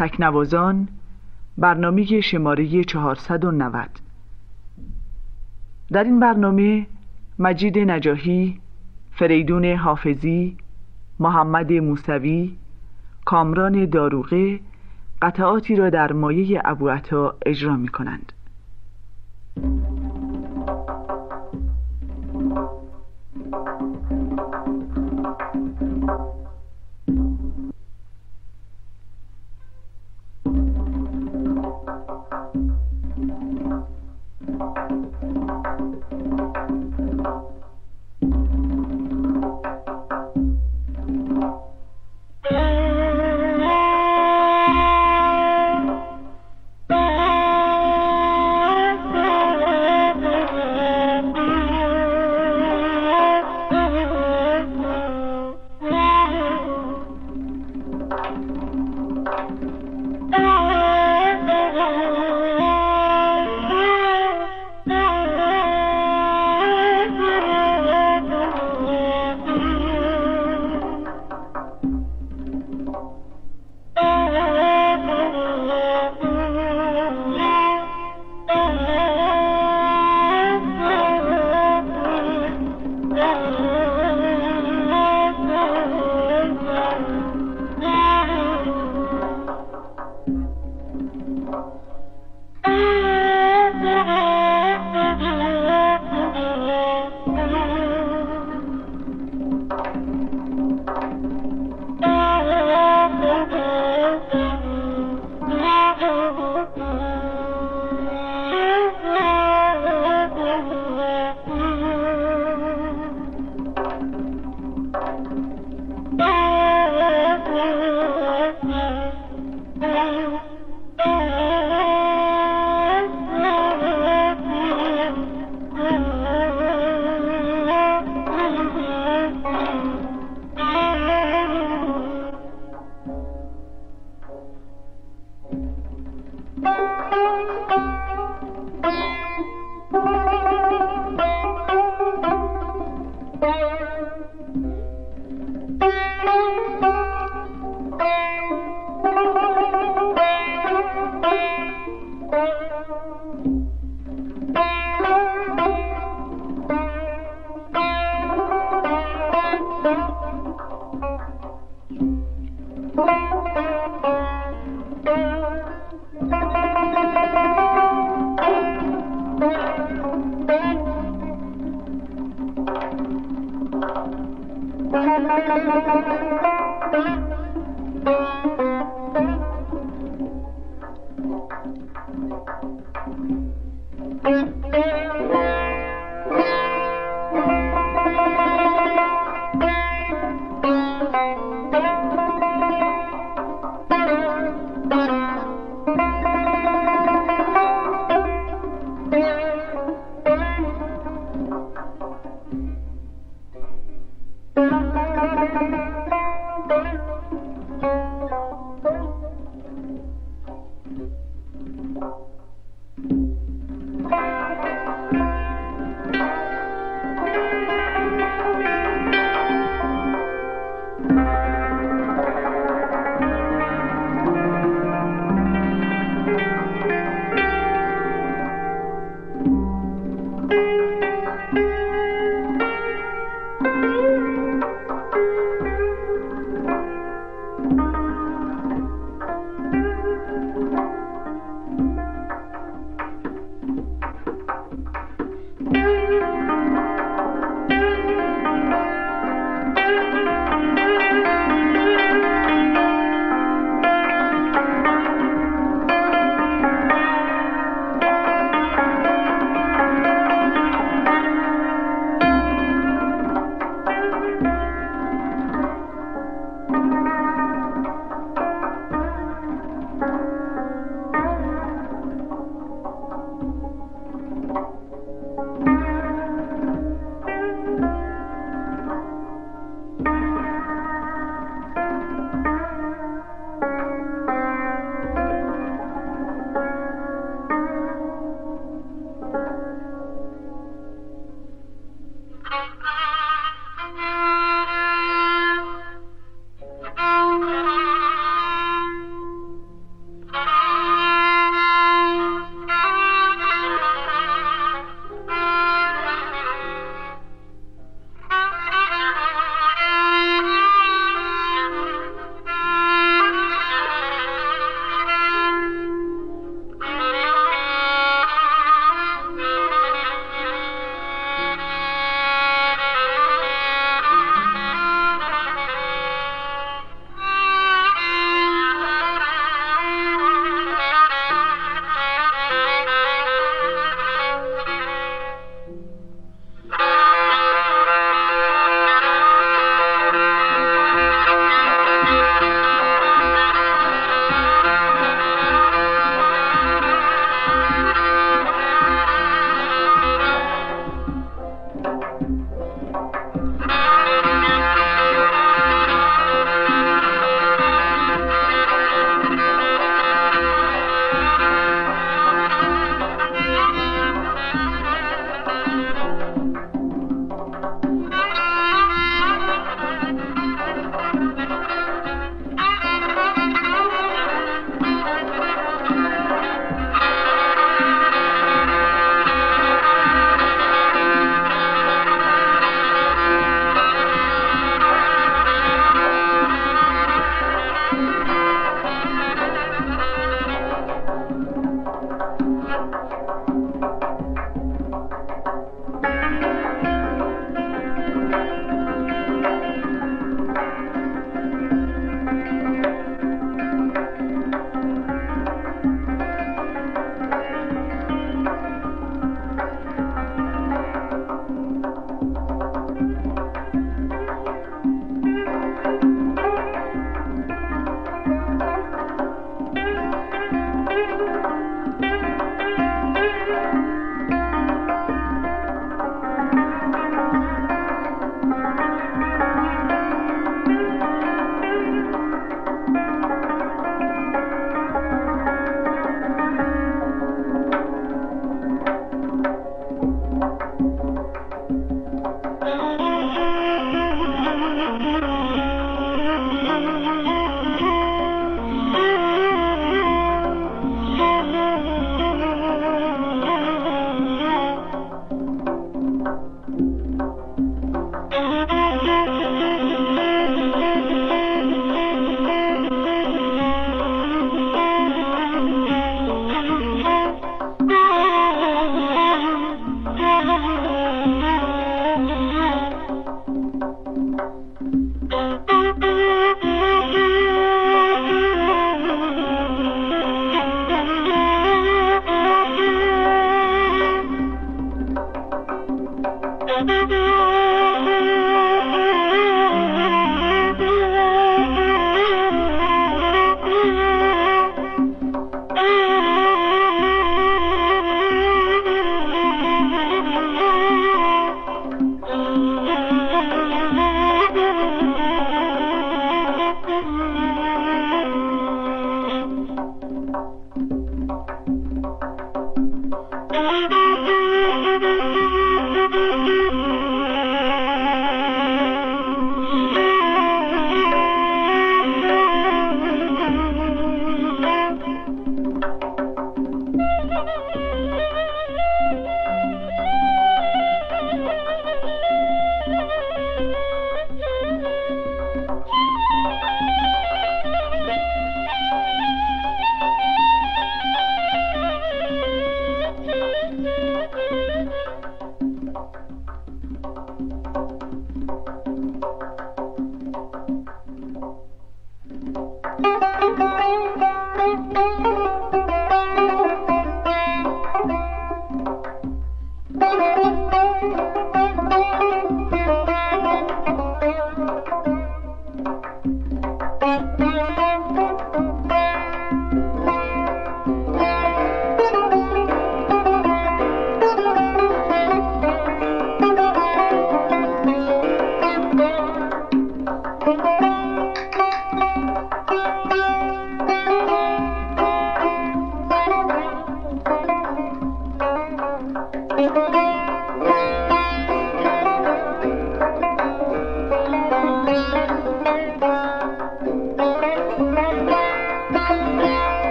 تکنوازان برنامه شماره 490 در این برنامه مجید نجاهی، فریدون حافظی، محمد موسوی، کامران داروغه قطعاتی را در مایه ابو اجرا می کنند. Ah! Thank you. Thank you.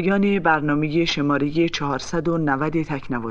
پایان برنامه شماره 490 تکنوازان